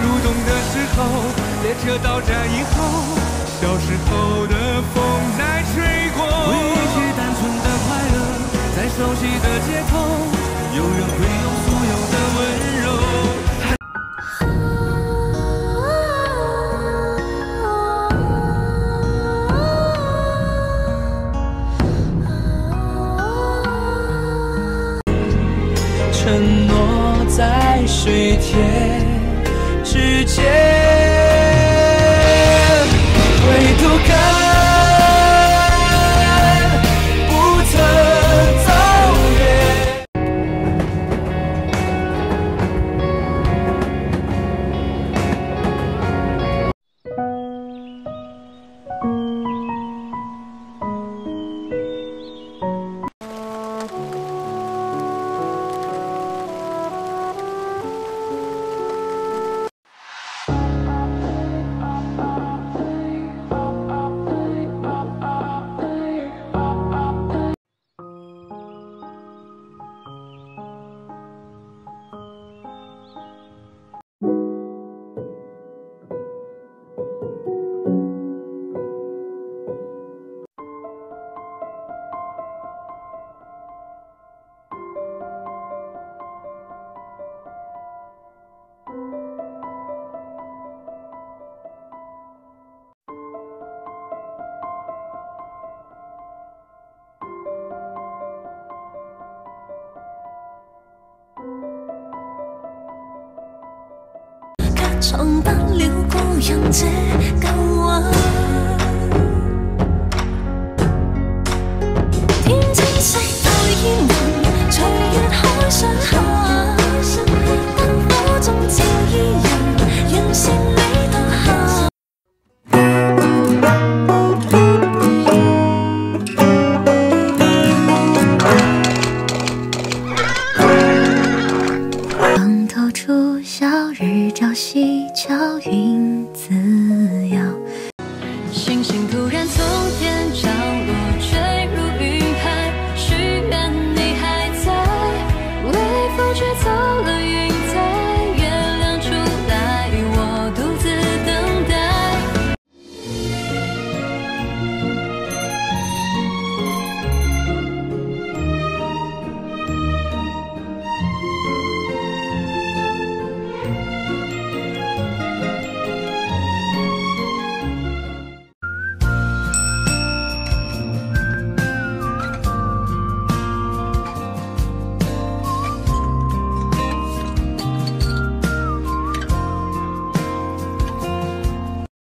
入冬的时候，列车到站以后，小时候的风在吹过。回忆起单纯的快乐，在熟悉的街头，有人会用所有的温柔。承诺在水天世界。藏不了个人，这旧话。日朝夕，巧云自摇。星星突然从天降落，坠入云海，许愿你还在。微风吹走了云。